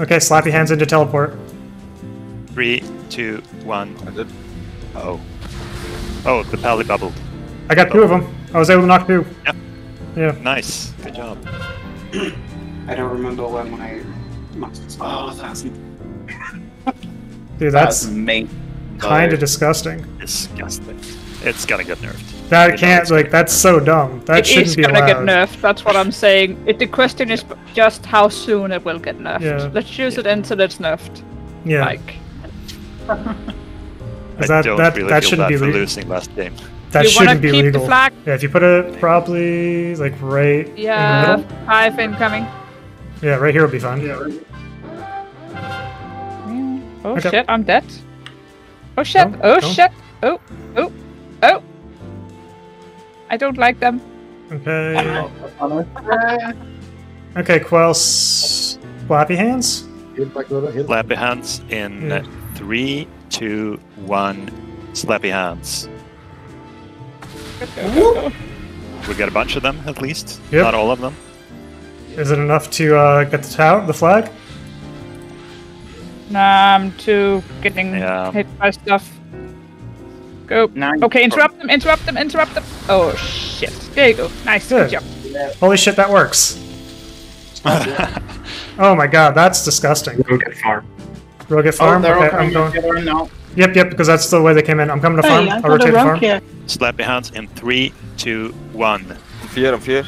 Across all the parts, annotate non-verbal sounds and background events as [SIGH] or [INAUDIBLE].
Okay, slappy hands into teleport. Three, two, one. I did. Oh. Oh, the pally bubbled. I got two of them. I was able to knock two. Yep. Yeah. Nice. Good job. I don't remember when my master spell. Oh, that's Dude, that's amazing. kind of disgusting. Disgusting. It's gonna get nerfed. That You can't, it's like, that's so dumb. That It shouldn't is be gonna get nerfed. That's what I'm saying. It, the question is just how soon it will get nerfed. Yeah. Let's use it until it's nerfed. Yeah. Like, [LAUGHS] I that- don't that- really that feel shouldn't bad be for legal. losing last game. that you shouldn't be keep legal. the flag? Yeah, if you put it probably, like, right Yeah, in the middle. five incoming. Yeah, right here would be fine. Mm, oh Okay. shit, I'm dead. Oh shit, Don't- oh don't. shit, oh, oh, oh. I don't like them. Okay. [LAUGHS] Okay, Quell, s- Flappy Hands? Slappy hands in Yeah. three, two, one. Slappy hands. [LAUGHS] We got a bunch of them at least. Yep. Not all of them. Is it enough to uh, get the tower, the flag? Nah, I'm too getting Yeah. hit by stuff. Go. Nice. Okay, interrupt them, interrupt them, interrupt them. Oh shit. There you go. Nice, Good. good job. Holy shit, that works. [LAUGHS] oh my god, that's disgusting. Go farm. Rogue at Oh, farm? okay, I'm going. together now. Yep, yep, because that's the way they came in. I'm coming to farm. Hey, I I'll rotate the farm. rock here. Slappy hands in three, two, one. I'm fear, I'm fear.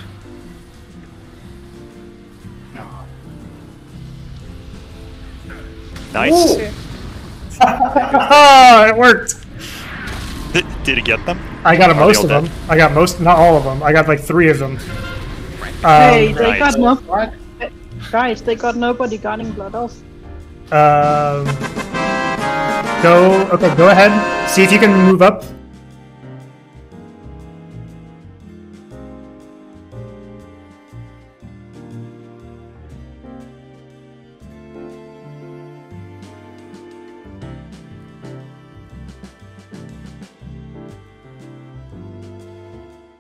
Nice. [LAUGHS] Ah, it worked. Did, did he get them? I got a Are they most of dead? them. I got most, not all of them. I got like three of them. hey, Um, they right. got no. What? Guys, they got nobody guarding blood off. um, go. Okay, go ahead. See if you can move up